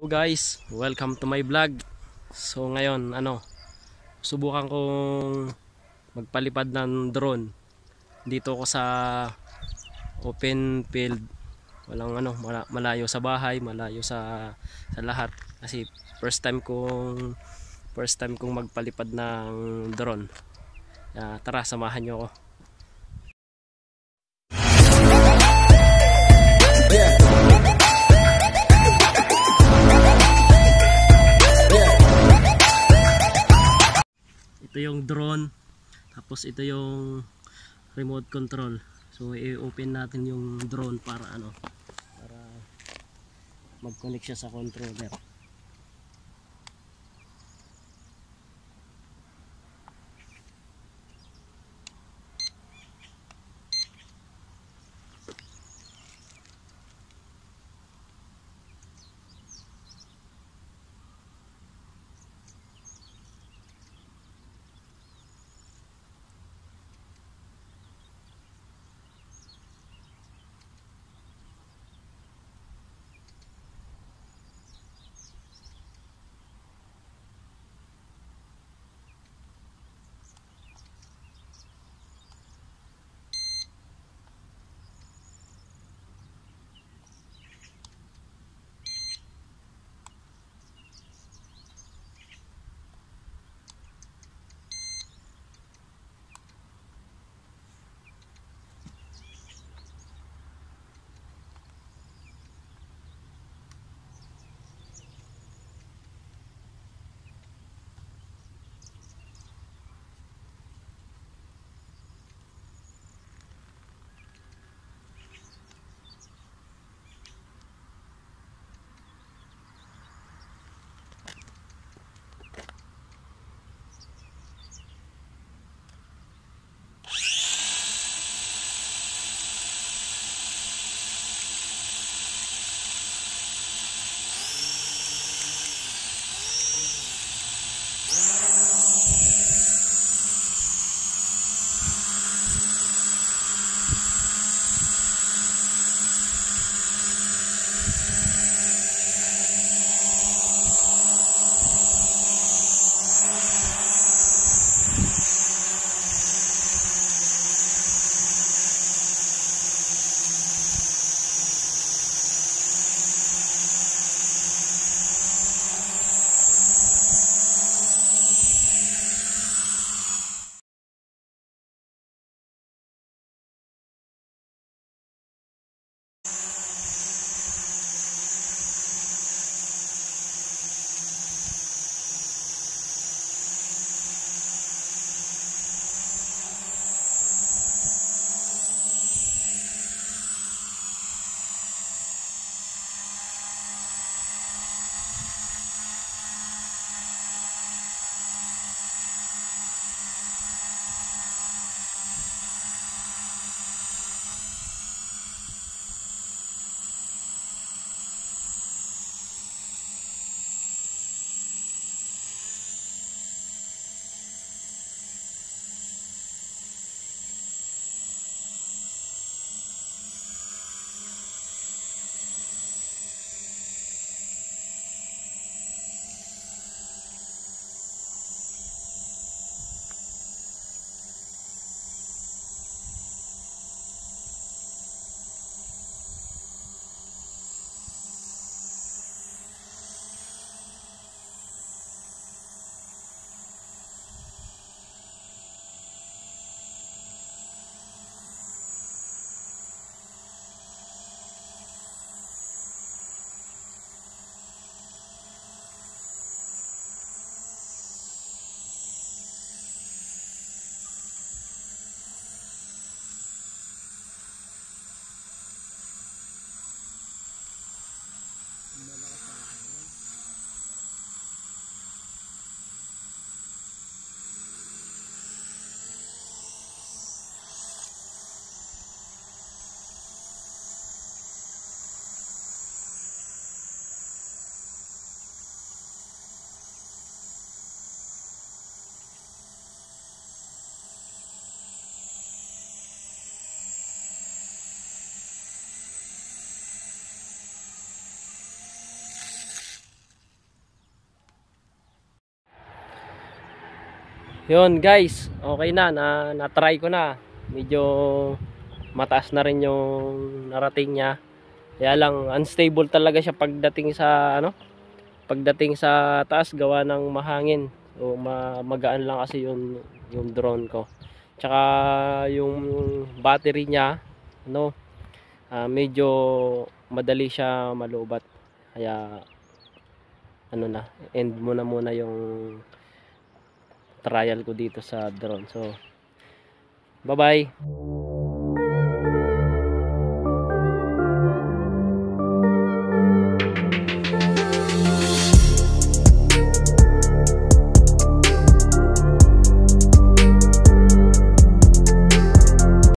Hello guys, welcome to my vlog. So ngayon, ano, subukan kong magpalipad ng drone. Dito ko sa open field. Walang ano, mala- malayo sa bahay, malayo sa sa lahat kasi first time kong first time kong magpalipad ng drone. Ah, tara, samahan niyo ako. Ito yung drone. Tapos ito yung remote control. So i-open natin yung drone para ano para mag-connect siya sa controller Yun guys, okay na, na na-try ko na. Medyo mataas na rin yung narating niya. Kaya lang unstable talaga siya pagdating sa ano? Pagdating sa taas gawa ng mahangin. So ma- magaan lang kasi yung yung drone ko. Tsaka yung battery niya ano ah, medyo madali siya malubat. Kaya ano na, end mo na muna yung trial ko dito sa drone. So, bye-bye.